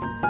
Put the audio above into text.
Bye.